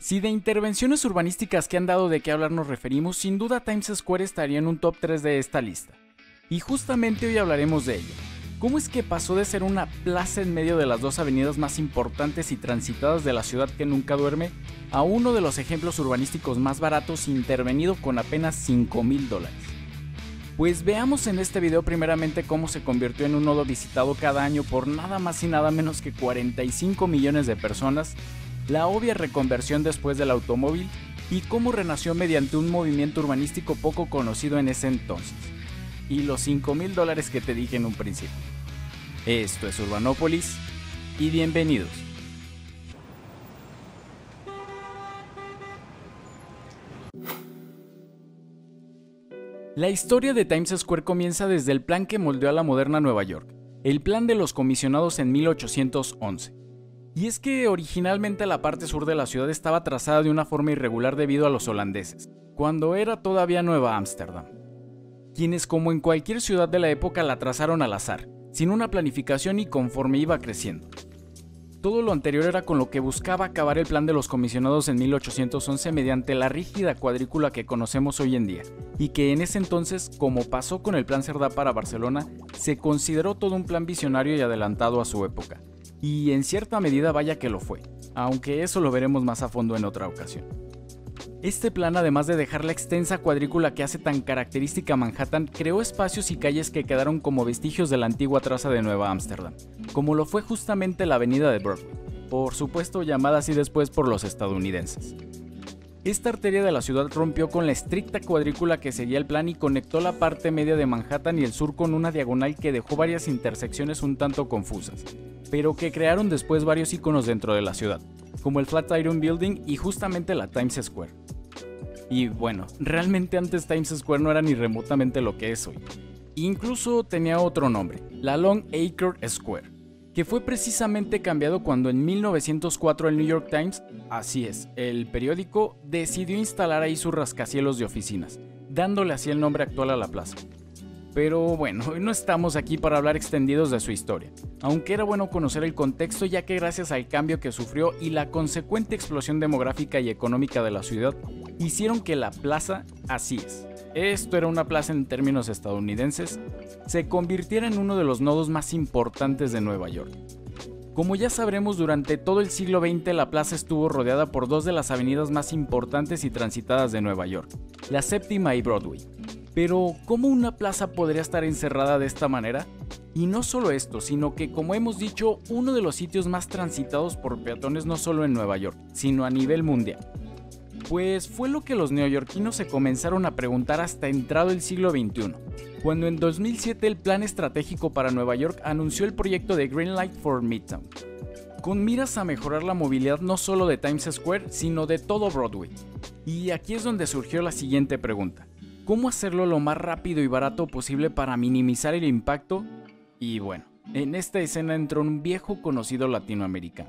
Si de intervenciones urbanísticas que han dado de qué hablar nos referimos, sin duda Times Square estaría en un top 3 de esta lista. Y justamente hoy hablaremos de ello. ¿Cómo es que pasó de ser una plaza en medio de las dos avenidas más importantes y transitadas de la ciudad que nunca duerme a uno de los ejemplos urbanísticos más baratos intervenido con apenas 5 mil dólares? Pues veamos en este video primeramente cómo se convirtió en un nodo visitado cada año por nada más y nada menos que 45 millones de personas la obvia reconversión después del automóvil y cómo renació mediante un movimiento urbanístico poco conocido en ese entonces. Y los 5 mil dólares que te dije en un principio. Esto es Urbanópolis y bienvenidos. La historia de Times Square comienza desde el plan que moldeó a la moderna Nueva York, el plan de los comisionados en 1811. Y es que originalmente la parte sur de la ciudad estaba trazada de una forma irregular debido a los holandeses, cuando era todavía Nueva Ámsterdam, quienes como en cualquier ciudad de la época la trazaron al azar, sin una planificación y conforme iba creciendo. Todo lo anterior era con lo que buscaba acabar el plan de los comisionados en 1811 mediante la rígida cuadrícula que conocemos hoy en día, y que en ese entonces, como pasó con el Plan Cerdá para Barcelona, se consideró todo un plan visionario y adelantado a su época, y en cierta medida vaya que lo fue, aunque eso lo veremos más a fondo en otra ocasión. Este plan, además de dejar la extensa cuadrícula que hace tan característica Manhattan, creó espacios y calles que quedaron como vestigios de la antigua traza de Nueva Ámsterdam, como lo fue justamente la avenida de Broadway, por supuesto llamada así después por los estadounidenses. Esta arteria de la ciudad rompió con la estricta cuadrícula que seguía el plan y conectó la parte media de Manhattan y el sur con una diagonal que dejó varias intersecciones un tanto confusas, pero que crearon después varios iconos dentro de la ciudad, como el Flatiron Building y justamente la Times Square. Y bueno, realmente antes Times Square no era ni remotamente lo que es hoy. Incluso tenía otro nombre, la Long Acre Square, que fue precisamente cambiado cuando en 1904 el New York Times, así es, el periódico, decidió instalar ahí sus rascacielos de oficinas, dándole así el nombre actual a la plaza. Pero bueno, no estamos aquí para hablar extendidos de su historia, aunque era bueno conocer el contexto ya que gracias al cambio que sufrió y la consecuente explosión demográfica y económica de la ciudad, hicieron que la plaza, así es, esto era una plaza en términos estadounidenses, se convirtiera en uno de los nodos más importantes de Nueva York. Como ya sabremos, durante todo el siglo XX la plaza estuvo rodeada por dos de las avenidas más importantes y transitadas de Nueva York, la séptima y Broadway. Pero, ¿cómo una plaza podría estar encerrada de esta manera? Y no solo esto, sino que, como hemos dicho, uno de los sitios más transitados por peatones no solo en Nueva York, sino a nivel mundial. Pues fue lo que los neoyorquinos se comenzaron a preguntar hasta entrado el siglo XXI, cuando en 2007 el Plan Estratégico para Nueva York anunció el proyecto de Green Light for Midtown, con miras a mejorar la movilidad no solo de Times Square, sino de todo Broadway. Y aquí es donde surgió la siguiente pregunta. ¿Cómo hacerlo lo más rápido y barato posible para minimizar el impacto? Y bueno, en esta escena entró un viejo conocido latinoamericano,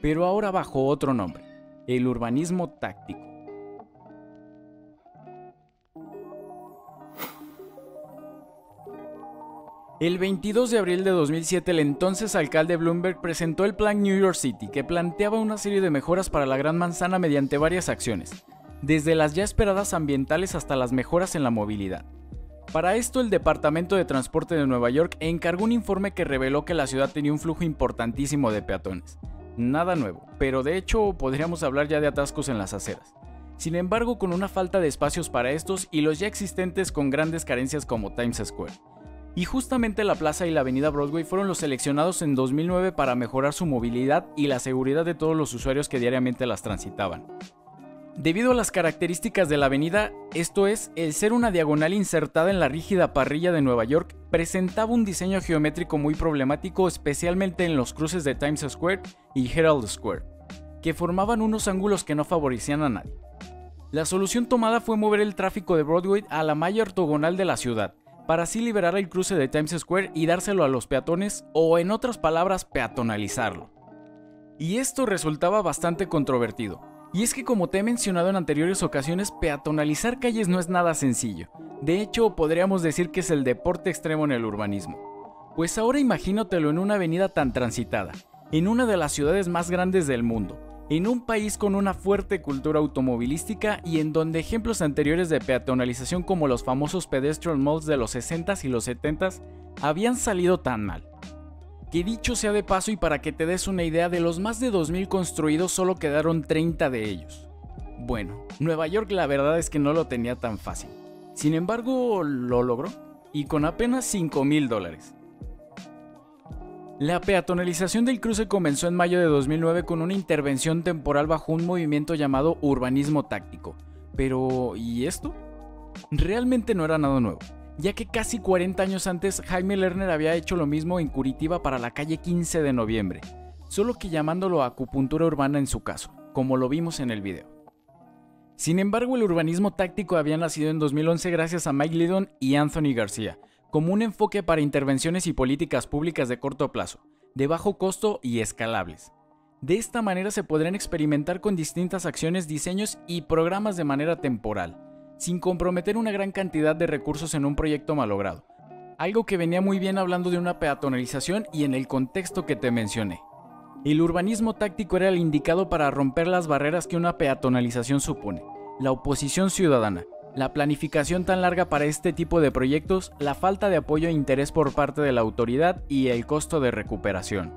pero ahora bajo otro nombre, el urbanismo táctico. El 22 de abril de 2007, el entonces alcalde Bloomberg presentó el Plan New York City, que planteaba una serie de mejoras para la Gran Manzana mediante varias acciones, desde las ya esperadas ambientales hasta las mejoras en la movilidad. Para esto, el Departamento de Transporte de Nueva York encargó un informe que reveló que la ciudad tenía un flujo importantísimo de peatones. Nada nuevo, pero de hecho podríamos hablar ya de atascos en las aceras. Sin embargo, con una falta de espacios para estos y los ya existentes con grandes carencias como Times Square. Y justamente la plaza y la avenida Broadway fueron los seleccionados en 2009 para mejorar su movilidad y la seguridad de todos los usuarios que diariamente las transitaban. Debido a las características de la avenida, esto es, el ser una diagonal insertada en la rígida parrilla de Nueva York, presentaba un diseño geométrico muy problemático especialmente en los cruces de Times Square y Herald Square, que formaban unos ángulos que no favorecían a nadie. La solución tomada fue mover el tráfico de Broadway a la malla ortogonal de la ciudad, para así liberar el cruce de Times Square y dárselo a los peatones o en otras palabras peatonalizarlo. Y esto resultaba bastante controvertido, y es que como te he mencionado en anteriores ocasiones, peatonalizar calles no es nada sencillo. De hecho, podríamos decir que es el deporte extremo en el urbanismo. Pues ahora imagínatelo en una avenida tan transitada, en una de las ciudades más grandes del mundo, en un país con una fuerte cultura automovilística y en donde ejemplos anteriores de peatonalización como los famosos pedestrian malls de los 60s y los 70s habían salido tan mal. Que dicho sea de paso y para que te des una idea, de los más de 2.000 construidos solo quedaron 30 de ellos. Bueno, Nueva York la verdad es que no lo tenía tan fácil. Sin embargo, lo logró, y con apenas 5 mil dólares. La peatonalización del cruce comenzó en mayo de 2009 con una intervención temporal bajo un movimiento llamado urbanismo táctico. Pero, ¿y esto? Realmente no era nada nuevo, ya que casi 40 años antes Jaime Lerner había hecho lo mismo en Curitiba para la calle 15 de noviembre, solo que llamándolo acupuntura urbana en su caso, como lo vimos en el video. Sin embargo, el urbanismo táctico había nacido en 2011 gracias a Mike Lidon y Anthony García, como un enfoque para intervenciones y políticas públicas de corto plazo, de bajo costo y escalables. De esta manera se podrán experimentar con distintas acciones, diseños y programas de manera temporal, sin comprometer una gran cantidad de recursos en un proyecto malogrado. Algo que venía muy bien hablando de una peatonalización y en el contexto que te mencioné. El urbanismo táctico era el indicado para romper las barreras que una peatonalización supone, la oposición ciudadana, la planificación tan larga para este tipo de proyectos, la falta de apoyo e interés por parte de la autoridad y el costo de recuperación.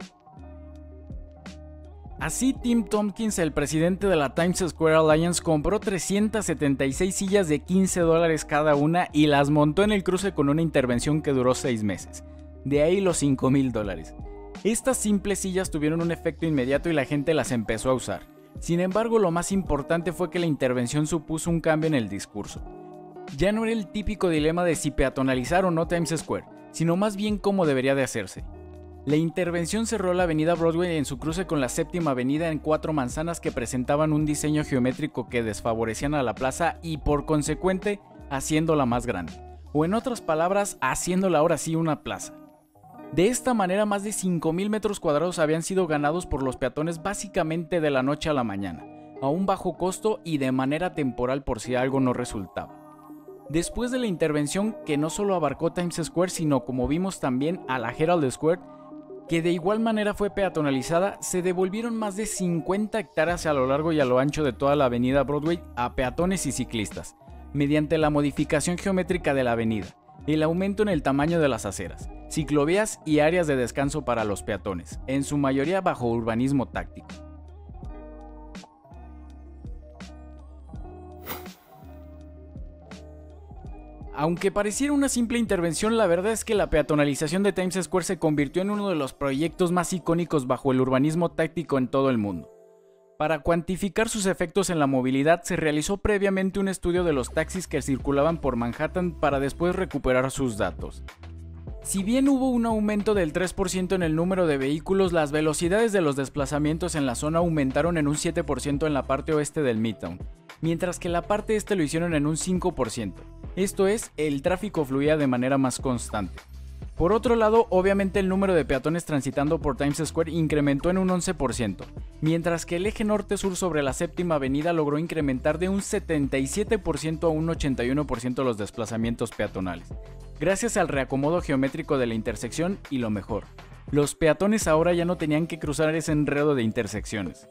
Así, Tim Tompkins, el presidente de la Times Square Alliance, compró 376 sillas de 15 dólares cada una y las montó en el cruce con una intervención que duró 6 meses. De ahí los 5 mil dólares. Estas simples sillas tuvieron un efecto inmediato y la gente las empezó a usar. Sin embargo, lo más importante fue que la intervención supuso un cambio en el discurso. Ya no era el típico dilema de si peatonalizar o no Times Square, sino más bien cómo debería de hacerse. La intervención cerró la avenida Broadway en su cruce con la séptima avenida en cuatro manzanas que presentaban un diseño geométrico que desfavorecían a la plaza y por consecuente haciéndola más grande. O en otras palabras, haciéndola ahora sí una plaza. De esta manera, más de 5.000 metros cuadrados habían sido ganados por los peatones básicamente de la noche a la mañana, a un bajo costo y de manera temporal por si algo no resultaba. Después de la intervención que no solo abarcó Times Square, sino como vimos también a la Herald Square, que de igual manera fue peatonalizada, se devolvieron más de 50 hectáreas a lo largo y a lo ancho de toda la avenida Broadway a peatones y ciclistas, mediante la modificación geométrica de la avenida, el aumento en el tamaño de las aceras, ciclovías y áreas de descanso para los peatones, en su mayoría bajo urbanismo táctico. Aunque pareciera una simple intervención, la verdad es que la peatonalización de Times Square se convirtió en uno de los proyectos más icónicos bajo el urbanismo táctico en todo el mundo. Para cuantificar sus efectos en la movilidad se realizó previamente un estudio de los taxis que circulaban por Manhattan para después recuperar sus datos. Si bien hubo un aumento del 3% en el número de vehículos, las velocidades de los desplazamientos en la zona aumentaron en un 7% en la parte oeste del Midtown, mientras que la parte este lo hicieron en un 5%. Esto es, el tráfico fluía de manera más constante. Por otro lado, obviamente el número de peatones transitando por Times Square incrementó en un 11%, mientras que el eje norte-sur sobre la séptima avenida logró incrementar de un 77% a un 81% los desplazamientos peatonales, gracias al reacomodo geométrico de la intersección y lo mejor, los peatones ahora ya no tenían que cruzar ese enredo de intersecciones.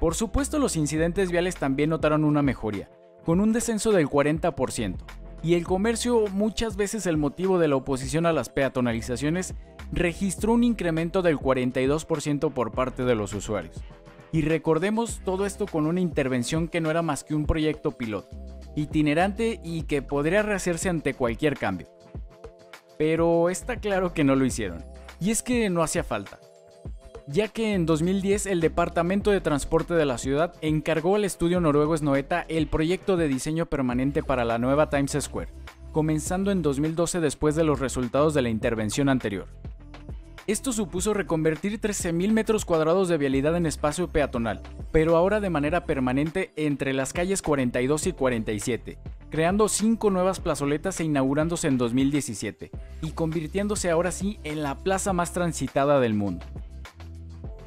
Por supuesto los incidentes viales también notaron una mejoría, con un descenso del 40%, y el comercio, muchas veces el motivo de la oposición a las peatonalizaciones, registró un incremento del 42% por parte de los usuarios. Y recordemos todo esto con una intervención que no era más que un proyecto piloto, itinerante y que podría rehacerse ante cualquier cambio. Pero está claro que no lo hicieron, y es que no hacía falta ya que en 2010 el Departamento de Transporte de la ciudad encargó al estudio noruego Snoeta el proyecto de diseño permanente para la nueva Times Square, comenzando en 2012 después de los resultados de la intervención anterior. Esto supuso reconvertir 13.000 metros cuadrados de vialidad en espacio peatonal, pero ahora de manera permanente entre las calles 42 y 47, creando 5 nuevas plazoletas e inaugurándose en 2017, y convirtiéndose ahora sí en la plaza más transitada del mundo.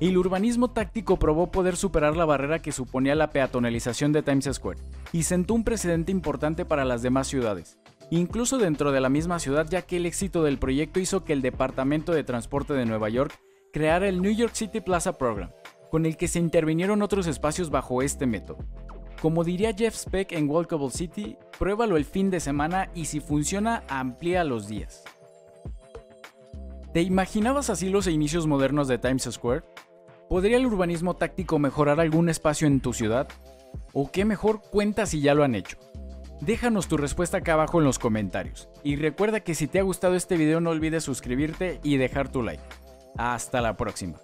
El urbanismo táctico probó poder superar la barrera que suponía la peatonalización de Times Square y sentó un precedente importante para las demás ciudades, incluso dentro de la misma ciudad ya que el éxito del proyecto hizo que el Departamento de Transporte de Nueva York creara el New York City Plaza Program, con el que se intervinieron otros espacios bajo este método. Como diría Jeff Speck en Walkable City, pruébalo el fin de semana y si funciona, amplía los días. ¿Te imaginabas así los inicios modernos de Times Square? ¿Podría el urbanismo táctico mejorar algún espacio en tu ciudad? ¿O qué mejor cuenta si ya lo han hecho? Déjanos tu respuesta acá abajo en los comentarios. Y recuerda que si te ha gustado este video no olvides suscribirte y dejar tu like. Hasta la próxima.